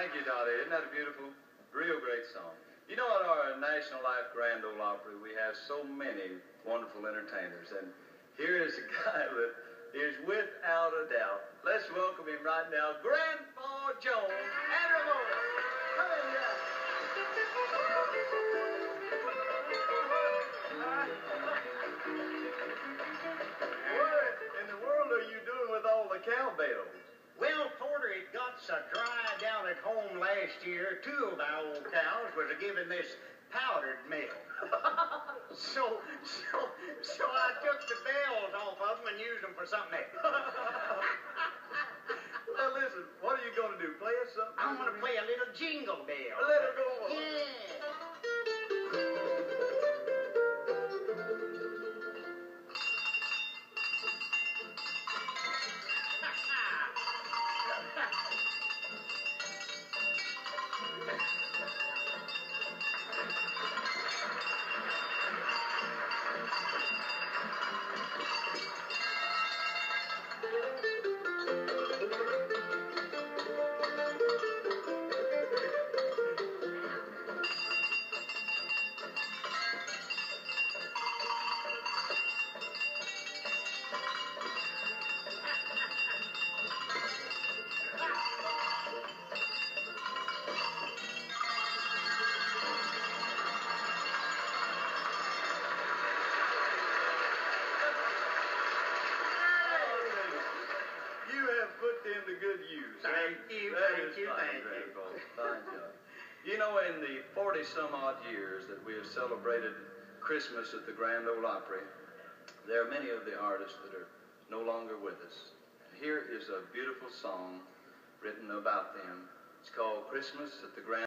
Thank you, Dottie. Isn't that a beautiful, real great song? You know, at our National Life Grand Ole Opry, we have so many wonderful entertainers, and here is a guy that is without a doubt. Let's welcome him right now, Grandpa Jones and. What in the world are you doing with all the cowbells? Well, Porter, it got so dry down at home last year, two of our old cows was giving this powdered milk. so, so, so I took the bells off of them and used them for something else. Well, listen, what are you going to do? Play us something? I'm going to play a little jingle bell. Have put them to good use. Thank you, That thank you, thank you. You know, in the 40 some odd years that we have celebrated Christmas at the Grand Ole Opry, there are many of the artists that are no longer with us. Here is a beautiful song written about them. It's called Christmas at the Grand